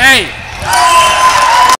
Ei!